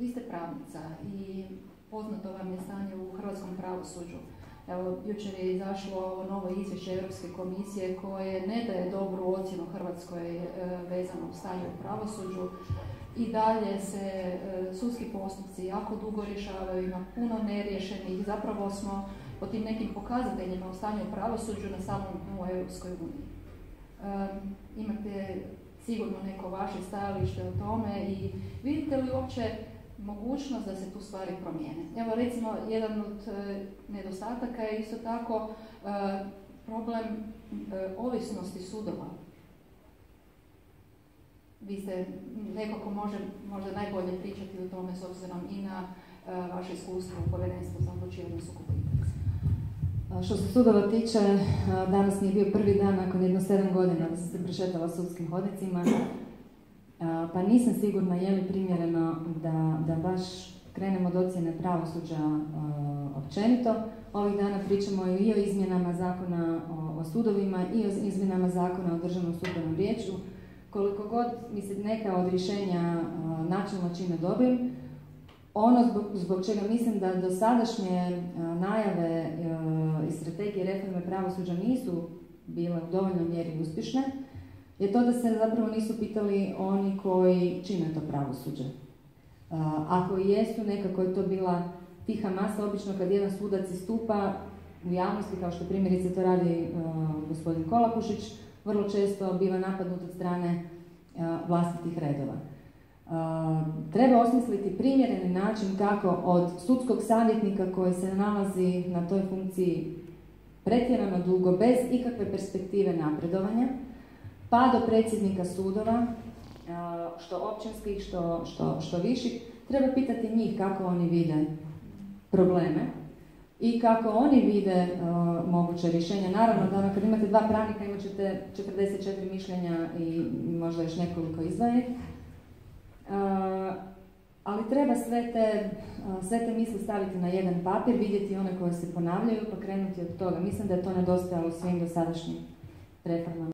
Vi ste pravnica i poznato vam je stanje u hrvatskom pravosuđu. Evo, jučer je izašlo novo izvješće Europske komisije koje ne daje dobru ocjenu Hrvatskoj e, vezano u stanje u pravosuđu. I dalje se e, sudski postupci jako dugo rješavaju, ima puno neriješenih. Zapravo smo po tim nekim pokazateljima u stanju u pravosuđu na samom u Europskoj uniji. Imate sigurno neko vaše stajalište o tome i vidite li uopće mogućnost da se tu stvari promijene. Evo recimo jedan od e, nedostataka je isto tako e, problem e, ovisnosti sudova. Vi ste neko ko može možda najbolje pričati o tome s obzirom i na vaše iskustvo u povjerenstvu za odlučivanje sukoba Što se sudova tiče, danas mi je bio prvi dan nakon jedno sedam godina da sam se prešetala sudskim hodnicima pa nisam sigurna je li primjereno da, da baš krenemo od ocjene pravosuđa općenito. Ovih dana pričamo i o izmjenama zakona o, sudovima i o izmjenama zakona o državnom sudbenom riječu. Koliko god mi se neka od rješenja načelno čine dobrim, ono zbog, zbog čega mislim da dosadašnje najave i strategije reforme pravosuđa nisu bile u dovoljnoj mjeri uspješne, je to da se zapravo nisu pitali oni koji čine to pravosuđe. Ako i jesu, nekako je to bila tiha masa, obično kad jedan sudac istupa u javnosti, kao što primjerice to radi gospodin Kolakušić, vrlo često biva napadnut od strane vlastitih redova. treba osmisliti primjereni način kako od sudskog savjetnika koji se nalazi na toj funkciji pretjerano dugo, bez ikakve perspektive napredovanja, pa do predsjednika sudova, što općinskih, što, što, što viših, treba pitati njih kako oni vide probleme i kako oni vide uh, moguće rješenja. Naravno da ono, kad imate dva pravnika imat ćete 44 mišljenja i možda još nekoliko izdvojenih. Uh, ali treba sve te, sve te misli staviti na jedan papir, vidjeti one koje se ponavljaju pa krenuti od toga. Mislim da je to nedostajalo svim dosadašnjim reformama.